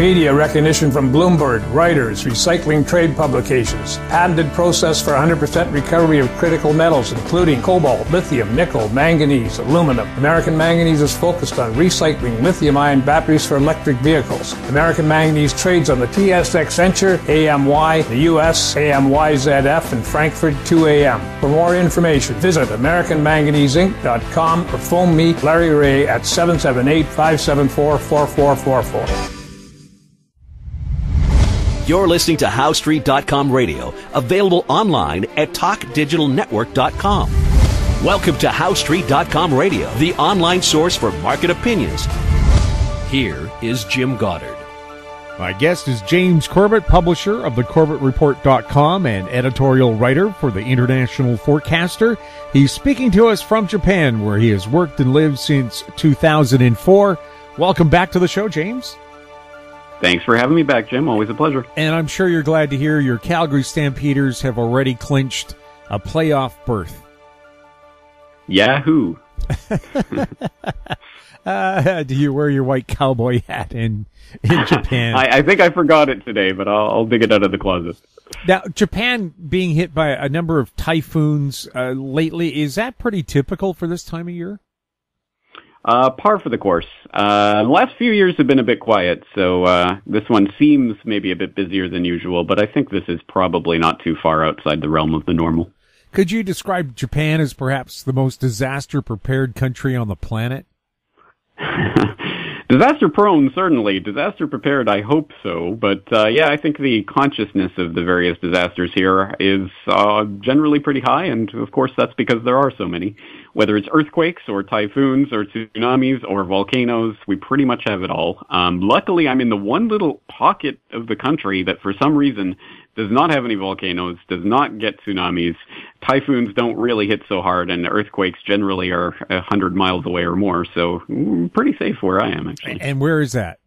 Media recognition from Bloomberg, Reuters, recycling trade publications. Patented process for 100% recovery of critical metals, including cobalt, lithium, nickel, manganese, aluminum. American Manganese is focused on recycling lithium ion batteries for electric vehicles. American Manganese trades on the TSX Venture, AMY, the US, AMYZF, and Frankfurt 2AM. For more information, visit AmericanManganeseInc.com or phone me, Larry Reaugh, at 778 574 4444. You're listening to HoweStreet.com radio, available online at TalkDigitalNetwork.com. Welcome to HoweStreet.com radio, the online source for market opinions. Here is Jim Goddard. My guest is James Corbett, publisher of the CorbettReport.com and editorial writer for the International Forecaster. He's speaking to us from Japan, where he has worked and lived since 2004. Welcome back to the show, James. Thanks for having me back, Jim. Always a pleasure. And I'm sure you're glad to hear your Calgary Stampeders have already clinched a playoff berth. Yahoo! uh, do you wear your white cowboy hat in in Japan? I, I, think I forgot it today, but I'll, I'll, dig it out of the closet. Now, Japan being hit by a number of typhoons uh, lately is that pretty typical for this time of year? Uh, par for the course. Uh, the last few years have been a bit quiet, so uh, this one seems maybe a bit busier than usual, but I think this is probably not too far outside the realm of the normal. Could you describe Japan as perhaps the most disaster prepared country on the planet? Disaster prone, certainly. Disaster prepared, I hope so. But uh, yeah, I think the consciousness of the various disasters here is uh, generally pretty high, and of course that's because there are so many. Whether it's earthquakes or typhoons or tsunamis or volcanoes, we pretty much have it all. Um, luckily, I'm in the one little pocket of the country that for some reason does not have any volcanoes, does not get tsunamis. Typhoons don't really hit so hard, and earthquakes generally are a hundred miles away or more. So mm, pretty safe where I am, actually. And where is that?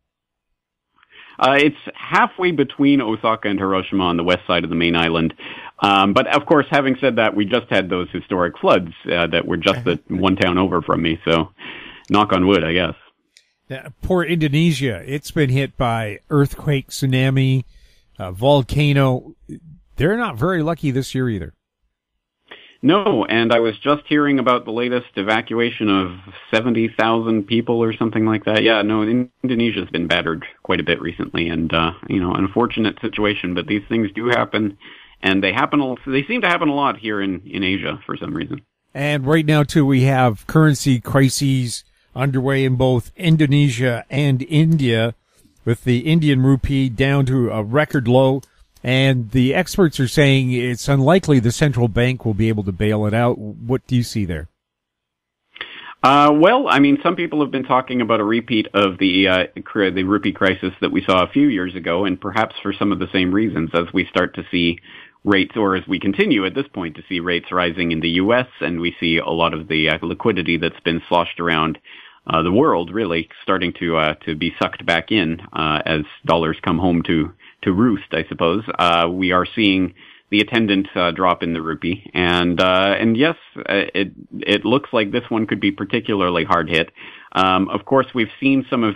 Uh, it's halfway between Osaka and Hiroshima on the west side of the main island. Um, but of course, having said that, we just had those historic floods uh, that were just the one town over from me. So, knock on wood, I guess. Uh, poor Indonesia. It's been hit by earthquake, tsunami, uh, volcano. They're not very lucky this year either. No, and I was just hearing about the latest evacuation of 70,000 people or something like that. Yeah, no, Indonesia's been battered quite a bit recently and, uh, you know, unfortunate situation, but these things do happen and they happen, they seem to happen a lot here in, in Asia for some reason. And right now too, we have currency crises underway in both Indonesia and India with the Indian rupee down to a record low. And the experts are saying it's unlikely the central bank will be able to bail it out. What do you see there? Uh, well, I mean, some people have been talking about a repeat of the uh, the rupee crisis that we saw a few years ago, and perhaps for some of the same reasons, as we start to see rates, or as we continue at this point to see rates rising in the U.S., and we see a lot of the uh, liquidity that's been sloshed around uh, the world really starting to uh, to be sucked back in uh, as dollars come home to to roost. I suppose uh, we are seeing the attendant uh, drop in the rupee, and uh, and yes, it it looks like this one could be particularly hard hit. Um, of course, we've seen some of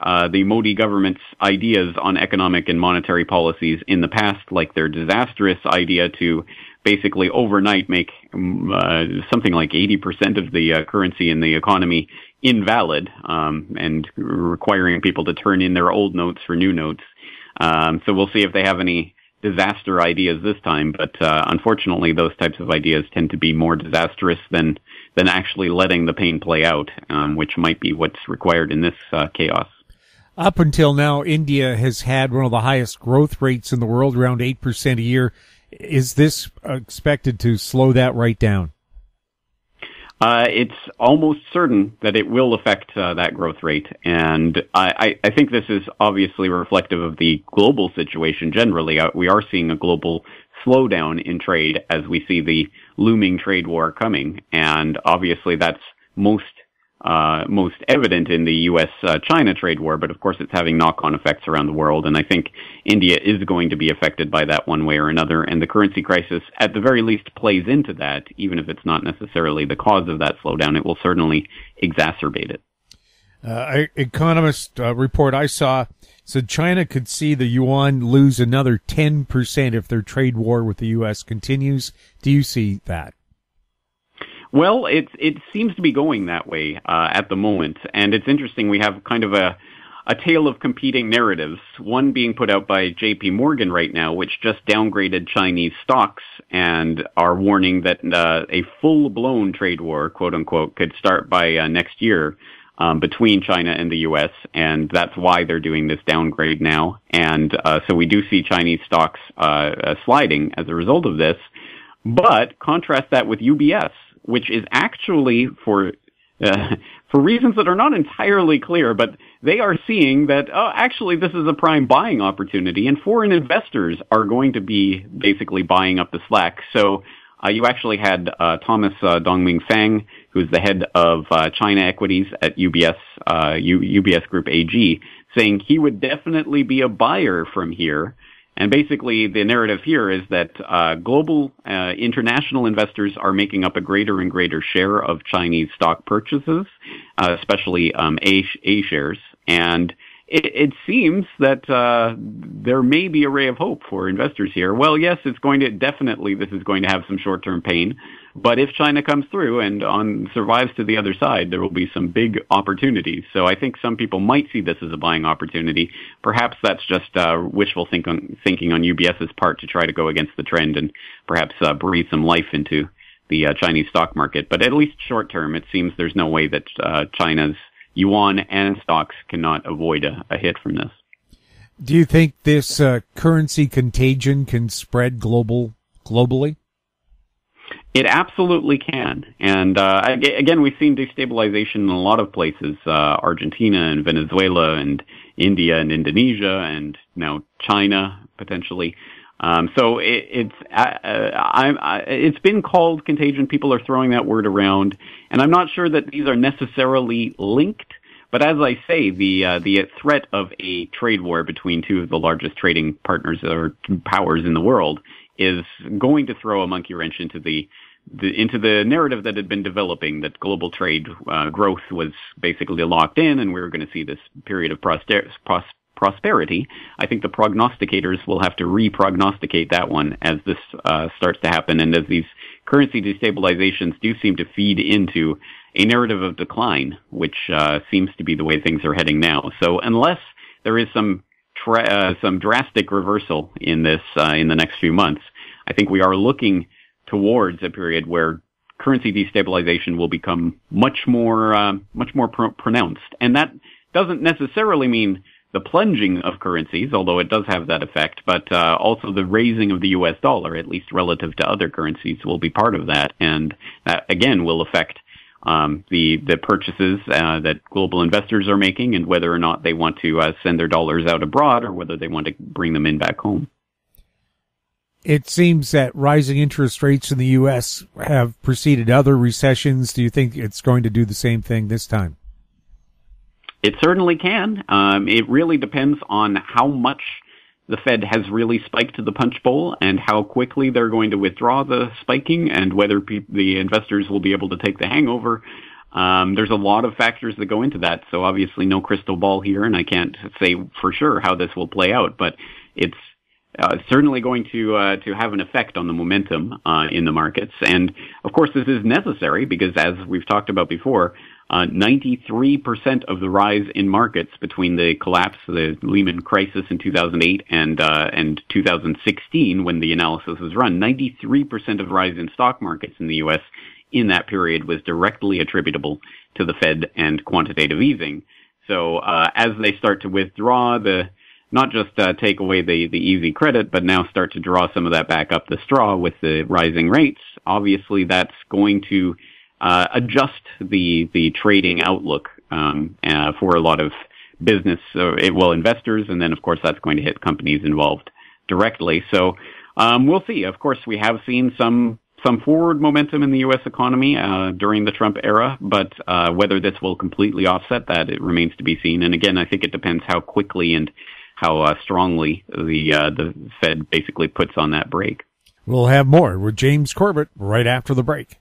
uh, the Modi government's ideas on economic and monetary policies in the past, like their disastrous idea to basically overnight make um, uh, something like 80% of the uh, currency in the economy invalid um, and requiring people to turn in their old notes for new notes. Um, so we'll see if they have any disaster ideas this time. But uh, unfortunately, those types of ideas tend to be more disastrous than than actually letting the pain play out, um, which might be what's required in this uh, chaos. Up until now, India has had one of the highest growth rates in the world, around eight percent a year. Is this expected to slow that right down? Uh, it's almost certain that it will affect uh, that growth rate. And I, I, think this is obviously reflective of the global situation generally. Uh, we are seeing a global slowdown in trade as we see the looming trade war coming. And obviously that's most uh, most evident in the U.S.-China uh, trade war, but of course it's having knock-on effects around the world, and I think India is going to be affected by that one way or another, and the currency crisis, at the very least, plays into that, even if it's not necessarily the cause of that slowdown. It will certainly exacerbate it. Uh, economist uh, report I saw said China could see the yuan lose another 10% if their trade war with the U.S. continues. Do you see that? Well, it it seems to be going that way uh, at the moment, and it's interesting. We have kind of a a tale of competing narratives. One being put out by J.P. Morgan right now, which just downgraded Chinese stocks and are warning that uh, a full blown trade war, quote unquote, could start by uh, next year um, between China and the U.S., and that's why they're doing this downgrade now. And uh, so we do see Chinese stocks uh, uh, sliding as a result of this. But contrast that with UBS, which is actually for uh, for reasons that are not entirely clear, but they are seeing that oh, actually this is a prime buying opportunity, and foreign investors are going to be basically buying up the slack. So uh, you actually had uh, Thomas uh, Dongming Fang, who's the head of uh, China equities at UBS uh, U- UBS Group AG, saying he would definitely be a buyer from here. And basically, the narrative here is that uh, global uh, international investors are making up a greater and greater share of Chinese stock purchases, especially um, A, A shares, and it, it seems that uh, there may be a ray of hope for investors here. Well, yes, it's going to definitely this is going to have some short-term pain, but if China comes through and on survives to the other side, there will be some big opportunities. So I think some people might see this as a buying opportunity. Perhaps that's just uh, wishful think on, thinking on UBS's part to try to go against the trend and perhaps uh, breathe some life into the uh, Chinese stock market. But at least short term, it seems there's no way that uh, China's yuan and stocks cannot avoid a, a hit from this. Do you think this uh, currency contagion can spread global globally? It absolutely can. And uh, again, we've seen destabilization in a lot of places uh, Argentina and Venezuela and India and Indonesia and now China potentially. Um, so it, it's uh, I, I, it's been called contagion. People are throwing that word around, and I'm not sure that these are necessarily linked. But as I say, the uh, the threat of a trade war between two of the largest trading partners or powers in the world is going to throw a monkey wrench into the, the into the narrative that had been developing that global trade uh, growth was basically locked in, and we were going to see this period of prosperity prosperity. I think the prognosticators will have to re-prognosticate that one as this uh, starts to happen and as these currency destabilizations do seem to feed into a narrative of decline, which uh, seems to be the way things are heading now. So unless there is some tra- uh, some drastic reversal in this uh, in the next few months, I think we are looking towards a period where currency destabilization will become much more uh, much more pr- pronounced, and that doesn't necessarily mean the plunging of currencies, although it does have that effect, but uh, also the raising of the U.S. dollar, at least relative to other currencies, will be part of that, and that again will affect um, the the purchases uh, that global investors are making, and whether or not they want to uh, send their dollars out abroad, or whether they want to bring them in back home. It seems that rising interest rates in the U.S. have preceded other recessions. Do you think it's going to do the same thing this time? It certainly can. Um, it really depends on how much the Fed has really spiked the punch bowl and how quickly they're going to withdraw the spiking and whether pe- the investors will be able to take the hangover. Um, there's a lot of factors that go into that. So obviously no crystal ball here and I can't say for sure how this will play out, but it's uh, certainly going to uh, to have an effect on the momentum uh, in the markets. And of course, this is necessary because, as we've talked about before, uh, 93% of the rise in markets between the collapse of the Lehman crisis in 2008 and uh, and 2016, when the analysis was run, 93% of the rise in stock markets in the U.S. in that period was directly attributable to the Fed and quantitative easing. So uh, as they start to withdraw the not just uh, take away the, the easy credit, but now start to draw some of that back up the straw with the rising rates. Obviously, that's going to uh, adjust the the trading outlook um, uh, for a lot of business, uh, well, investors, and then of course that's going to hit companies involved directly. So um, we'll see. Of course, we have seen some some forward momentum in the U.S. economy uh, during the Trump era, but uh, whether this will completely offset that, it remains to be seen. And again, I think it depends how quickly and how uh, strongly the uh, the Fed basically puts on that brake. We'll have more with James Corbett right after the break.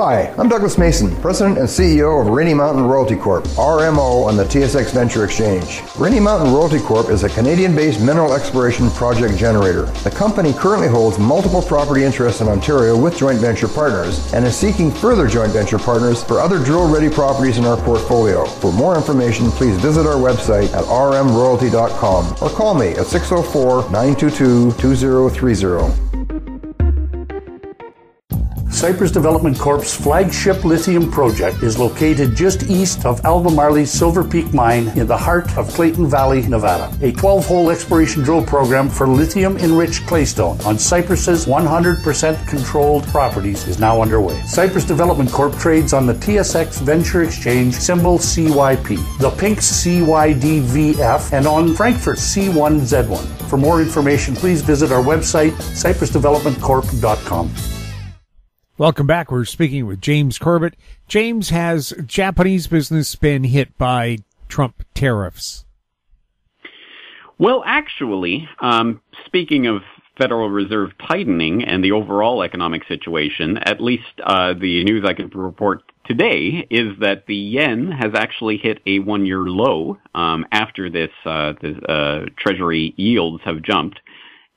Hi, I'm Douglas Mason, President and CEO of Rainy Mountain Royalty Corp, RMO on the TSX Venture Exchange. Rainy Mountain Royalty Corp is a Canadian-based mineral exploration project generator. The company currently holds multiple property interests in Ontario with joint venture partners and is seeking further joint venture partners for other drill-ready properties in our portfolio. For more information, please visit our website at rmroyalty.com or call me at 604-922-2030. Cypress Development Corp's flagship lithium project is located just east of Albemarle's Silver Peak mine in the heart of Clayton Valley, Nevada. A 12 hole exploration drill program for lithium enriched claystone on Cypress's 100% controlled properties is now underway. Cypress Development Corp trades on the TSX Venture Exchange symbol CYP, the Pink CYDVF, and on Frankfurt C1Z1. For more information, please visit our website, cypressdevelopmentcorp.com. Welcome back. We're speaking with James Corbett. James, has Japanese business been hit by Trump tariffs? Well, actually, um, speaking of Federal Reserve tightening and the overall economic situation, at least uh, the news I can report today is that the yen has actually hit a one-year low um, after this, uh, this uh, Treasury yields have jumped.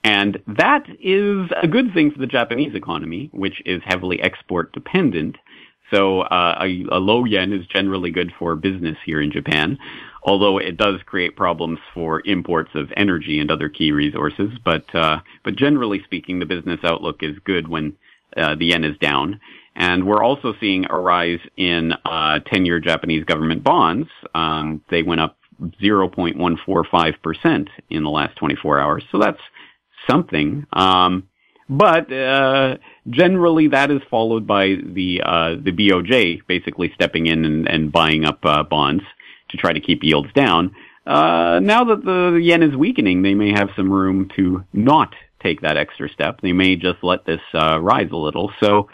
And that is a good thing for the Japanese economy, which is heavily export dependent. So uh, a, a, low yen is generally good for business here in Japan, although it does create problems for imports of energy and other key resources. But uh, but generally speaking, the business outlook is good when uh, the yen is down. And we're also seeing a rise in 10-year uh, Japanese government bonds. Um, they went up 0.145% in the last 24 hours. So that's something. Um, but uh, generally, that is followed by the uh, the BOJ basically stepping in and, and buying up uh, bonds to try to keep yields down. Uh, now that the yen is weakening, they may have some room to not take that extra step. They may just let this uh, rise a little. So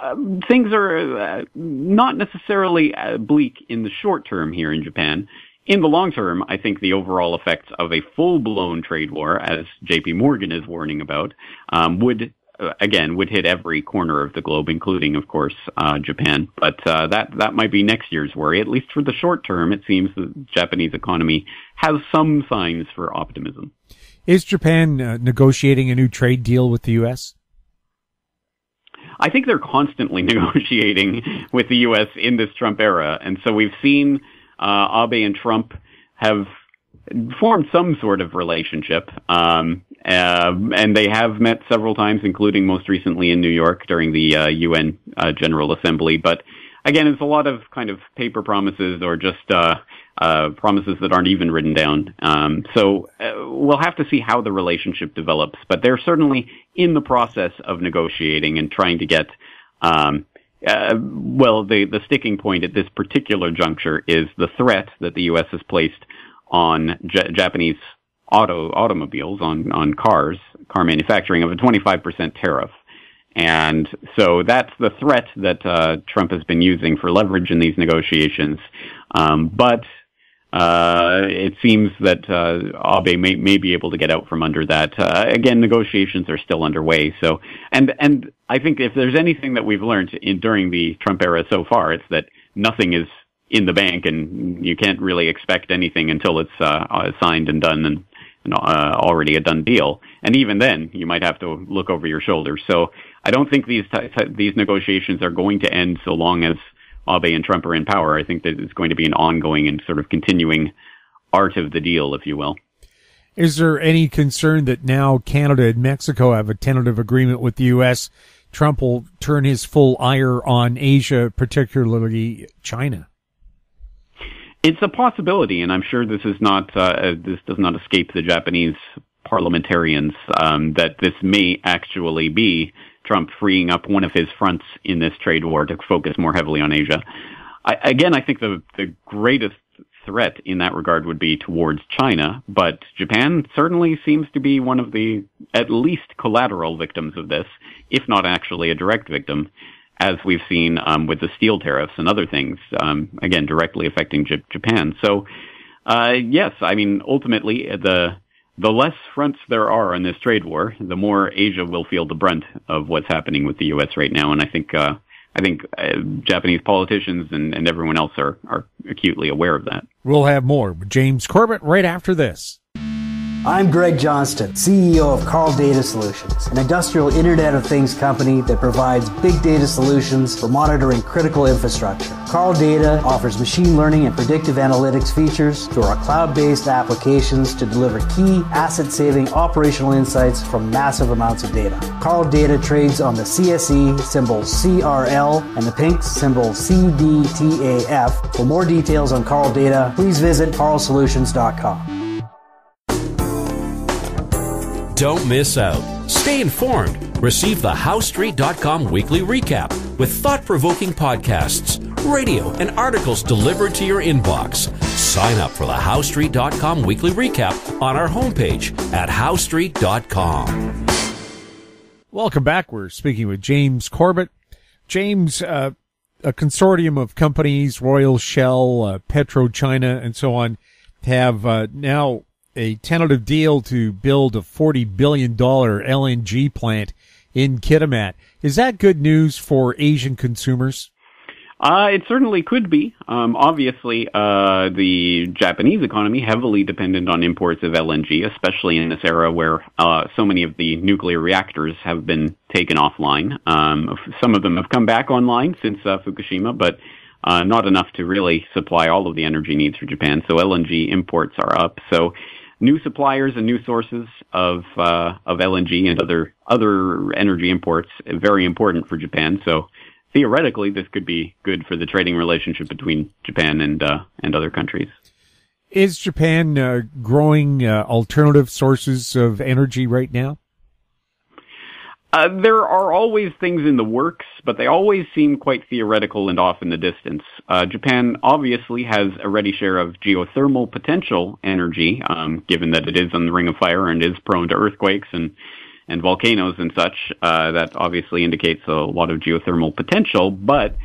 um, things are uh, not necessarily bleak in the short term here in Japan in the long term, I think the overall effects of a full-blown trade war, as J.P. Morgan is warning about, um, would uh, again would hit every corner of the globe, including, of course, uh, Japan. But uh, that that might be next year's worry. At least for the short term, it seems the Japanese economy has some signs for optimism. Is Japan uh, negotiating a new trade deal with the U.S.? I think they're constantly negotiating with the U.S. in this Trump era, and so we've seen uh, Abe and Trump have formed some sort of relationship, um, uh, and they have met several times, including most recently in New York during the uh, UN uh, General Assembly. But again, it's a lot of kind of paper promises or just uh, uh, promises that aren't even written down. Um, so we'll have to see how the relationship develops. But they're certainly in the process of negotiating and trying to get um, uh, well, the, the sticking point at this particular juncture is the threat that the U.S. has placed on J- Japanese auto automobiles, on on cars, car manufacturing of a 25% tariff. And so that's the threat that uh, Trump has been using for leverage in these negotiations. Um, but uh, it seems that uh, Abe may, may be able to get out from under that. Uh, again, negotiations are still underway. So, and and I think if there's anything that we've learned in, during the Trump era so far, it's that nothing is in the bank, and you can't really expect anything until it's uh, signed and done and, and uh, already a done deal. And even then, you might have to look over your shoulder. So, I don't think these t- t- these negotiations are going to end so long as Abe and Trump are in power. I think that it's going to be an ongoing and sort of continuing art of the deal, if you will. Is there any concern that now Canada and Mexico have a tentative agreement with the U.S.? Trump will turn his full ire on Asia, particularly China. It's a possibility, and I'm sure this is not uh, this does not escape the Japanese parliamentarians um, that this may actually be Trump freeing up one of his fronts in this trade war to focus more heavily on Asia. I, again, I think the, the greatest threat in that regard would be towards China, but Japan certainly seems to be one of the at least collateral victims of this, if not actually a direct victim, as we've seen um, with the steel tariffs and other things, um, again, directly affecting J- Japan. So, uh, yes, I mean, ultimately, the the less fronts there are in this trade war, the more Asia will feel the brunt of what's happening with the U.S. right now. And I think uh, I think uh, Japanese politicians and, and everyone else are, are acutely aware of that. We'll have more James Corbett right after this. I'm Greg Johnston, CEO of Carl Data Solutions, an industrial Internet of Things company that provides big data solutions for monitoring critical infrastructure. Carl Data offers machine learning and predictive analytics features through our cloud-based applications to deliver key asset-saving operational insights from massive amounts of data. Carl Data trades on the CSE symbol CRL and the pink symbol CDTAF. For more details on Carl Data, please visit carlsolutions.com. Don't miss out. Stay informed. Receive the HoweStreet.com weekly recap with thought provoking podcasts, radio, and articles delivered to your inbox. Sign up for the HoweStreet.com weekly recap on our homepage at HoweStreet.com. Welcome back. We're speaking with James Corbett. James, uh, a consortium of companies, Royal Shell, uh, PetroChina, and so on, have uh, now a tentative deal to build a $40 billion LNG plant in Kitimat. Is that good news for Asian consumers? Uh, it certainly could be. Um, obviously, uh, the Japanese economy heavily dependent on imports of LNG, especially in this era where uh, so many of the nuclear reactors have been taken offline. Um, some of them have come back online since uh, Fukushima, but uh, not enough to really supply all of the energy needs for Japan. So LNG imports are up. So new suppliers and new sources of uh, of LNG and other other energy imports very important for Japan. So theoretically, this could be good for the trading relationship between Japan and uh, and other countries. Is Japan uh, growing uh, alternative sources of energy right now? Uh, there are always things in the works, but they always seem quite theoretical and off in the distance. Uh, Japan obviously has a ready share of geothermal potential energy, um, given that it is on the Ring of Fire and is prone to earthquakes and and volcanoes and such. Uh, that obviously indicates a lot of geothermal potential, but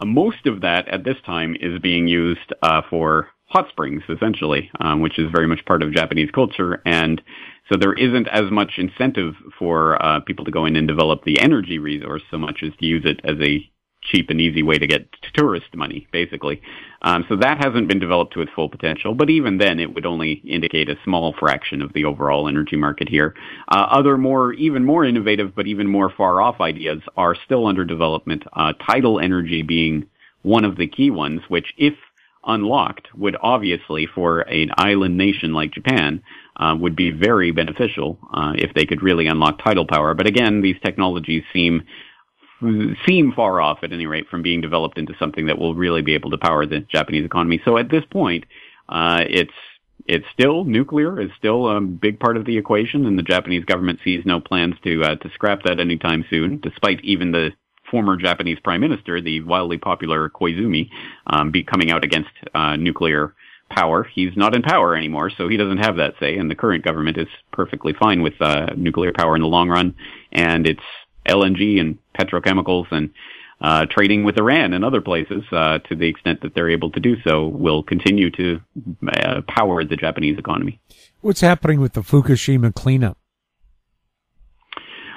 uh, most of that at this time is being used uh, for hot springs, essentially, um, which is very much part of Japanese culture and so there isn't as much incentive for uh, people to go in and develop the energy resource so much as to use it as a cheap and easy way to get tourist money, basically. Um, so that hasn't been developed to its full potential, but even then it would only indicate a small fraction of the overall energy market here. Uh, other more, even more innovative, but even more far off ideas are still under development, uh, tidal energy being one of the key ones, which if unlocked would obviously for an island nation like Japan uh, would be very beneficial uh, if they could really unlock tidal power. But again, these technologies seem seem far off at any rate from being developed into something that will really be able to power the Japanese economy. So at this point, uh, it's it's still nuclear is still a big part of the equation, and the Japanese government sees no plans to uh, to scrap that anytime soon, despite even the former Japanese prime minister, the wildly popular Koizumi, um, be coming out against uh, nuclear power. He's not in power anymore, so he doesn't have that say. And the current government is perfectly fine with uh, nuclear power in the long run, and it's LNG and petrochemicals and uh, trading with Iran and other places uh, to the extent that they're able to do so will continue to uh, power the Japanese economy. What's happening with the Fukushima cleanup?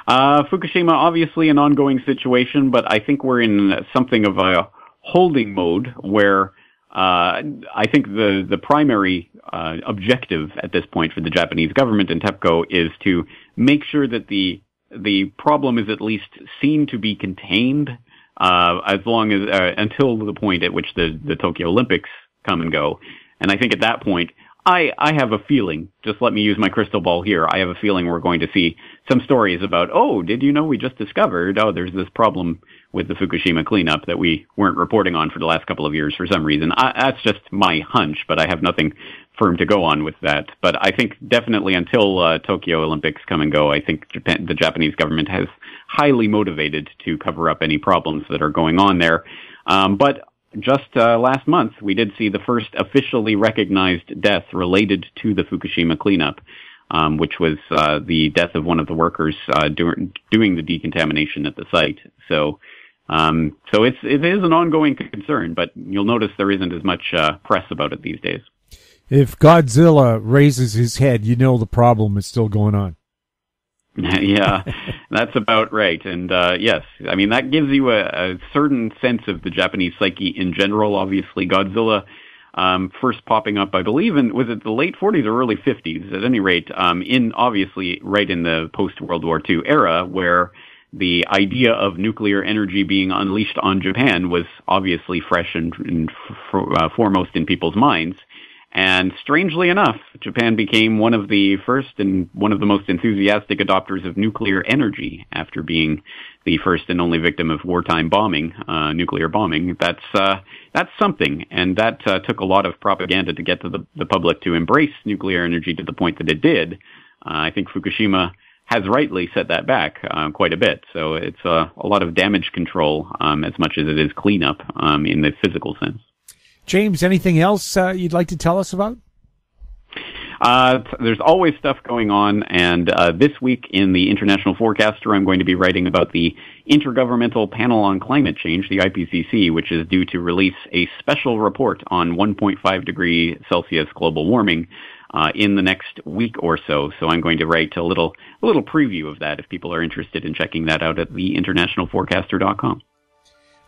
Uh, Fukushima, obviously an ongoing situation, but I think we're in something of a holding mode where uh, I think the the primary uh, objective at this point for the Japanese government and TEPCO is to make sure that the the problem is at least seen to be contained uh, as long as uh, until the point at which the the Tokyo Olympics come and go. And I think at that point, I, I have a feeling, just let me use my crystal ball here. I have a feeling we're going to see some stories about, oh, did you know we just discovered, oh, there's this problem with the Fukushima cleanup that we weren't reporting on for the last couple of years for some reason. I, that's just my hunch, but I have nothing firm to go on with that. But I think definitely until uh, Tokyo Olympics come and go, I think Japan, the Japanese government has highly motivated to cover up any problems that are going on there. Um, but just uh, last month, we did see the first officially recognized death related to the Fukushima cleanup, um, which was uh, the death of one of the workers uh, do- doing the decontamination at the site. So, um, so it's it is an ongoing concern, but you'll notice there isn't as much uh, press about it these days. If Godzilla raises his head, you know the problem is still going on. yeah, That's about right. And uh, yes, I mean that gives you a, a, certain sense of the Japanese psyche in general. Obviously, Godzilla um, first popping up, I believe, in was it the late 40s or early 50s? At any rate, um, in obviously right in the post World War II era, where the idea of nuclear energy being unleashed on Japan was obviously fresh and, and f- uh, foremost in people's minds. And strangely enough, Japan became one of the first and one of the most enthusiastic adopters of nuclear energy after being the first and only victim of wartime bombing, uh, nuclear bombing. That's uh, that's something, and that uh, took a lot of propaganda to get to the, the public to embrace nuclear energy to the point that it did. Uh, I think Fukushima has rightly set that back uh, quite a bit. So it's uh, a lot of damage control um, as much as it is cleanup um, in the physical sense. James, anything else uh, you'd like to tell us about? Uh, there's always stuff going on, and uh, this week in the International Forecaster, I'm going to be writing about the Intergovernmental Panel on Climate Change, the IPCC, which is due to release a special report on 1.5 degree Celsius global warming uh, in the next week or so. So I'm going to write a little a little preview of that if people are interested in checking that out at the internationalforecaster.com.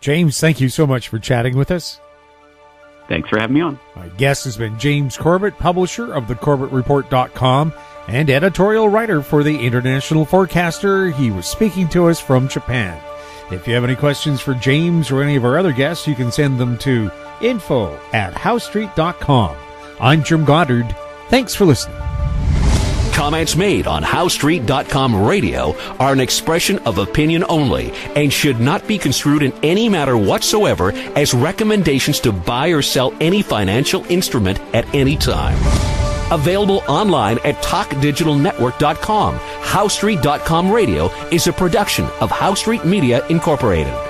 James, thank you so much for chatting with us. Thanks for having me on. My guest has been James Corbett, publisher of thecorbettreport.com and editorial writer for the International Forecaster. He was speaking to us from Japan. If you have any questions for James or any of our other guests, you can send them to info at howestreet.com. I'm Jim Goddard. Thanks for listening. Comments made on HoweStreet.com radio are an expression of opinion only and should not be construed in any matter whatsoever as recommendations to buy or sell any financial instrument at any time. Available online at TalkDigitalNetwork.com. HoweStreet.com radio is a production of HoweStreet Media Incorporated.